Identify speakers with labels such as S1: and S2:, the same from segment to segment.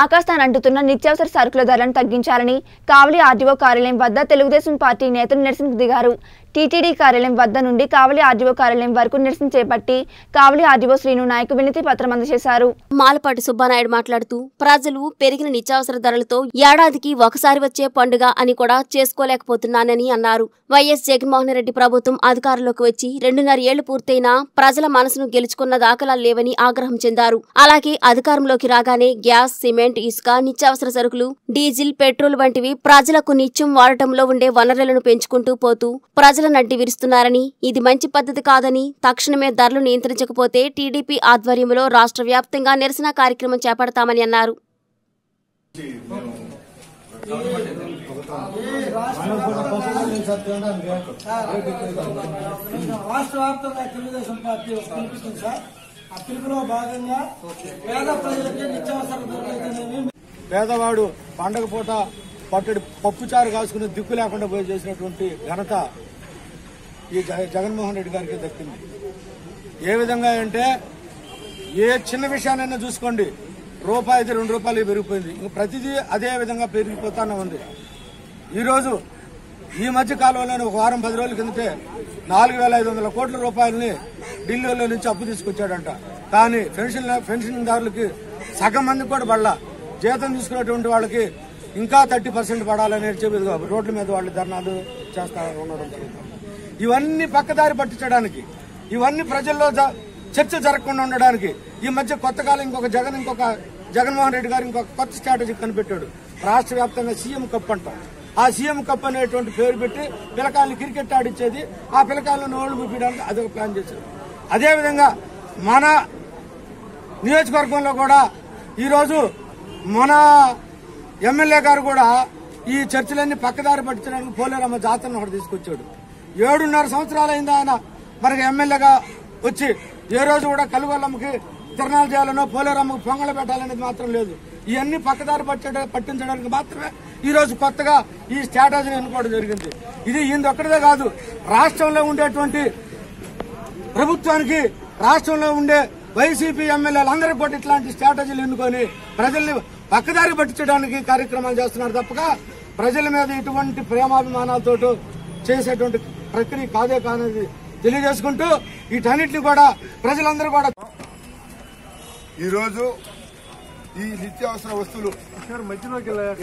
S1: ఆకాశాన్ని అంటుతున్న నిత్యావసర సరుకుల ధరలను తగ్గించాలని కావలి ఆర్డీఓ కార్యాలయం వద్ద తెలుగుదేశం పార్టీ నేతలు నిరసనకు దిగారు. టీటీడీ కార్యాలయం వద్ద నుండి కావలి ఆర్డీఓ కార్యాలయం వరకు నిరసన చేపట్టి కావలి ఆర్డీఓ శ్రీను నాయక్ వినతి పత్రం అందజేశారు.
S2: మాలపాటి సుబ్బానాయుడు మాట్లాడుతూ ప్రజలు పెరిగిన నిత్యావసర ధరలతో ఏడాదికి ఒకసారి వచ్చే పండుగ అని కూడా చేసుకోలేకపోతున్నానని అన్నారు. వైఎస్ జగన్మోహన్ రెడ్డి ప్రభుత్వం అధికారంలోకి వచ్చి రెండున్నర ఏళ్ళు పూర్తయినా ప్రజల మనసును గెలుచుకున్న దాఖలాలు లేవని ఆగ్రహం చెందారు. అలాగే అధికారంలోకి రాగానే గ్యాస్ సిమెంట్ ఇసుక నిత్యావసర సరుకులు డీజిల్ పెట్రోల్ వంటివి ప్రజలకు నిత్యం వాడటంలో ఉండే వనరులను పెంచుకుంటూ పోతూ ప్రజల నడ్డి విరుస్తున్నారని ఇది మంచి పద్ధతి కాదని తక్షణమే ధరలు నియంత్రించకపోతే టీడీపీ ఆధ్వర్యంలో రాష్ట్ర వ్యాప్తంగా నిరసన కార్యక్రమం చేపడతామని అన్నారు.
S3: రాష్ట్ర వ్యాప్తంగా తెలుగుదేశం పార్టీ ఒక పిలుపుతుంది సార్. ఆ పిలుపులో భాగంగా పేద ప్రజలకి నిత్యావసర ధరలైతేనేమి పేదవాడు పండగ పూట పట్టడి పప్పుచారు కాసుకుని దిక్కు లేకుండా పోయి చేసినటువంటి ఘనత ఈ జగన్మోహన్ రెడ్డి గారికి దక్కింది. ఏ విధంగా అంటే ఏ చిన్న విషయాన్నైనా చూసుకోండి. రూపాయి అయితే రెండు రూపాయలు పెరిగిపోయింది. ఇంక ప్రతిదీ అదే విధంగా పెరిగిపోతానే ఉంది. ఈరోజు ఈ మధ్య కాలంలోనే ఒక వారం పది రోజుల కిందటే నాలుగు వేల ఐదు వందల కోట్ల రూపాయలని ఢిల్లీలో నుంచి అప్పు తీసుకొచ్చాడంట. కానీ పెన్షన్ పెన్షన్దారులకి సగం మంది కూడా పడలా. జీతం తీసుకునేటువంటి వాళ్ళకి ఇంకా థర్టీ పర్సెంట్ పడాలని చెప్పేది రోడ్ల మీద వాళ్ళు ధర్నాలు చేస్తా ఉండడం జరుగుతుంది. ఇవన్నీ పక్కదారి పట్టించడానికి ఇవన్నీ ప్రజల్లో జ- చర్చ జరగకుండా ఉండడానికి ఈ మధ్య కొత్త కాలం ఇంకొక జగన్ ఇంకొక జగన్మోహన్ రెడ్డి గారు ఇంకొక కొత్త స్ట్రాటజీ కనిపెట్టాడు. రాష్ట్ర వ్యాప్తంగా సీఎం కప్ అంటాం. ఆ సీఎం కప్ అనేటువంటి పేరు పెట్టి పిలకాయలు క్రికెట్ ఆడిచ్చేది ఆ పిల్లకాయలను ఓళ్ళు ముప్పించడానికి అదొక ప్లాన్ చేశారు. అదేవిధంగా మన నియోజకవర్గంలో కూడా ఈరోజు మన ఎమ్మెల్యే గారు కూడా ఈ చర్చలన్నీ పక్కదారి పట్టించడానికి పోలేరమ్మ జాతరను ఒకటి తీసుకొచ్చాడు. ఏడున్నర సంవత్సరాలు అయింది ఆయన. మనకి ఎమ్మెల్యేగా వచ్చి ఏ రోజు కూడా కలుగొల్లమ్మకి తిరణాలు చేయాలనో పోలేరమ్మకి పొంగలు పెట్టాలనేది మాత్రం లేదు. ఇవన్నీ పక్కదారి పట్టడ పట్టించడానికి మాత్రమే ఈ రోజు కొత్తగా ఈ స్ట్రాటజీని ఎన్నుకోవడం జరిగింది. ఇది ఈయన ఒక్కటిదే కాదు రాష్ట్రంలో ఉండేటువంటి ప్రభుత్వానికి రాష్ట్రంలో ఉండే వైసీపీ ఎమ్మెల్యేలందరూ కూడా ఇట్లాంటి స్ట్రాటజీలు ఎన్నుకొని ప్రజల్ని పక్కదారి పట్టించడానికి కార్యక్రమాలు చేస్తున్నారు తప్పక ప్రజల మీద ఇటువంటి ప్రేమాభిమానాలతో చేసేటువంటి ప్రక్రియ కాదే కానది తెలియజేసుకుంటూ వీటన్నిటిని కూడా ప్రజలందరూ కూడా
S4: ఈరోజు ఈ నిత్యావసర వస్తువులు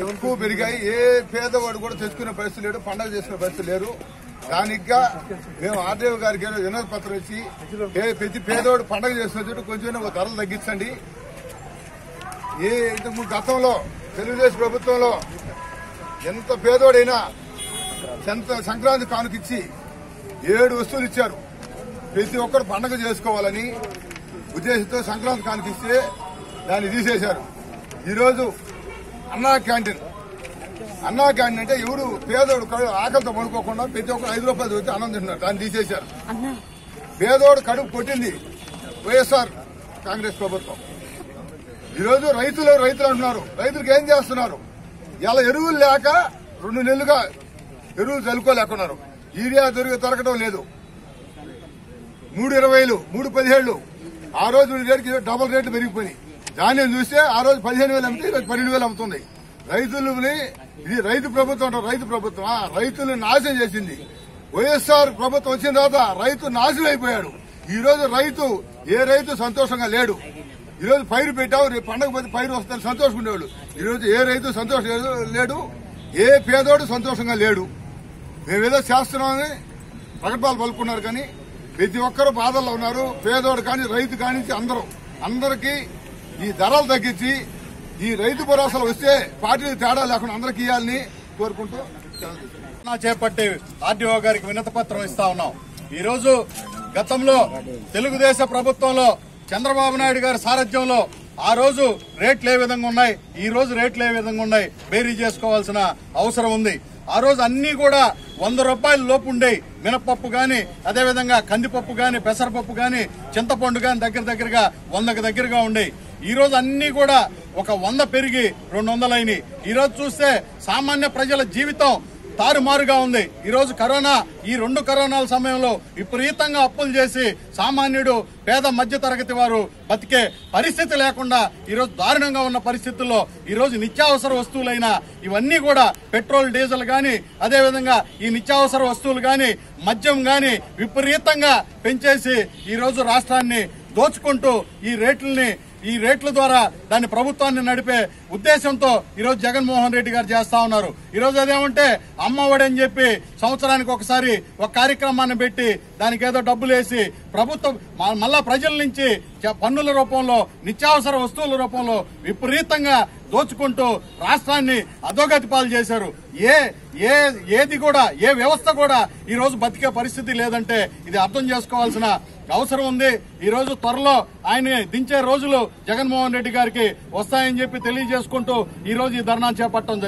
S4: ఎక్కువ పెరిగాయి. ఏ పేదవాడు కూడా తెచ్చుకునే పరిస్థితి లేడు పండగ చేసుకునే పరిస్థితి లేరు దానికిగా మేము ఆర్డీఓ గారికి ఏదో వినతి పత్రం ఇచ్చి ఏ ప్రతి పేదవాడు పండగ చేసుకునే కొంచెం ఒక ధరలు తగ్గించండి. ఏ ఇంతకు గతంలో తెలుగుదేశం ప్రభుత్వంలో ఎంత పేదోడైనా సంక్రాంతి కానుకిచ్చి ఏడు వస్తువులు ఇచ్చారు. ప్రతి ఒక్కరు పండగ చేసుకోవాలని ఉద్దేశంతో సంక్రాంతి కానుకిస్తే దాన్ని తీసేశారు. ఈరోజు అన్నా క్యాంటీన్. అన్నా క్యాంటీన్ అంటే ఎవరు పేదోడు కడు- ఆకలితో పడుకోకుండా ప్రతి ఒక్కరు ఐదు రూపాయలు వచ్చి అన్నం తింటున్నారు. దాన్ని తీసేశారు. పేదోడు కడుపు కొట్టింది వైఎస్ఆర్ కాంగ్రెస్ ప్రభుత్వం. ఈరోజు రైతులు రైతులు అంటున్నారు. రైతులకు ఏం చేస్తున్నారు? ఇలా ఎరువులు లేక రెండు నెలలుగా ఎరువులు చల్లుకోలేకున్నారు. యూరియా దొరికి దొరకడం లేదు. మూడు ఇరవైలు మూడు పదిహేళ్ళు ఆ రోజు రేటుకి డబుల్ రేట్లు పెరిగిపోయినాయి. ధాన్యం చూస్తే ఆ రోజు పదిహేను వేలు అమ్మితే ఈరోజు పన్నెండు వేలు అమ్ముతుంది రైతులని ఇది రైతు ప్రభుత్వం అంటారు రైతు ప్రభుత్వం. ఆ, నాశనం చేసింది. వైఎస్ఆర్ ప్రభుత్వం వచ్చిన తర్వాత రైతు నాశనం అయిపోయాడు. ఈ రోజు రైతు ఏ రైతు సంతోషంగా లేడు. ఈ రోజు పైరు పెట్టావు రేపు పండగ పోతే పైరు వస్తారు సంతోషంగా ఈ రోజు ఏ రైతు సంతోషం లేడు ఏ పేదోడు సంతోషంగా లేడు. మేమేదో చేస్తున్నామని ప్రకటనలు పలుకున్నారు కానీ ప్రతి ఒక్కరు బాధల్లో ఉన్నారు. పేదోడు కానీ రైతు కానీ అందరూ. అందరికీ ఈ ధరలు తగ్గించి ఈ రైతు భరోసాలు వస్తే పార్టీలు తేడా లేకుండా అందరికీ ఇవ్వాలని కోరుకుంటూ
S5: నా చేపట్టి ఆర్డీఓ గారికి వినతి పత్రం ఇస్తా ఉన్నాం. ఈ రోజు గతంలో తెలుగుదేశం ప్రభుత్వంలో చంద్రబాబు నాయుడు గారి సారథ్యంలో ఆ రోజు రేట్లు ఏ విధంగా ఉన్నాయి? ఈ రోజు రేట్లు ఏ విధంగా ఉన్నాయి? బేరీ చేసుకోవాల్సిన అవసరం ఉంది. ఆ రోజు అన్ని కూడా వంద రూపాయల లోపు ఉండే మినపప్పు కానీ అదేవిధంగా కందిపప్పు కానీ పెసరపప్పు కానీ చింతపండు కానీ దగ్గర దగ్గరగా వందకు దగ్గరగా ఉండే ఈ రోజు అన్ని కూడా ఒక వంద పెరిగి రెండు వందలైనవి ఈ రోజు చూస్తే సామాన్య ప్రజల జీవితం తారుమారుగా ఉంది. ఈరోజు కరోనా ఈ రెండు కరోనాల సమయంలో విపరీతంగా అప్పులు చేసి సామాన్యుడు పేద మధ్య తరగతి వారు బతికే పరిస్థితి లేకుండా ఈరోజు దారుణంగా ఉన్న పరిస్థితుల్లో ఈరోజు నిత్యావసర వస్తువులైన ఇవన్నీ కూడా పెట్రోల్ డీజిల్ కానీ అదేవిధంగా ఈ నిత్యావసర వస్తువులు కానీ మద్యం కానీ విపరీతంగా పెంచేసి ఈరోజు రాష్ట్రాన్ని దోచుకుంటూ ఈ రేట్లని ఈ రేట్ల ద్వారా దాన్ని ప్రభుత్వాన్ని నడిపే ఉద్దేశంతో ఈరోజు జగన్మోహన్ రెడ్డి గారు చేస్తా ఉన్నారు. ఈరోజు రోజు అదేమంటే అమ్మఒడి అని చెప్పి సంవత్సరానికి ఒకసారి ఒక కార్యక్రమాన్ని పెట్టి దానికి ఏదో డబ్బులు వేసి ప్రభుత్వం మళ్ళా ప్రజల నుంచి చ- పన్నుల రూపంలో నిత్యావసర వస్తువుల రూపంలో విపరీతంగా దోచుకుంటూ రాష్ట్రాన్ని అధోగతి పాలు చేశారు. ఏ ఏ ఏది కూడా ఏ వ్యవస్థ కూడా ఈ రోజు బతికే పరిస్థితి లేదంటే ఇది అర్థం చేసుకోవాల్సిన అవసరం ఉంది. ఈ రోజు త్వరలో ఆయన దించే రోజులు జగన్మోహన్ రెడ్డి గారికి వస్తాయని చెప్పి తెలియజేసుకుంటూ ఈ రోజు ఈ ధర్నా చేపట్టడం జరిగింది.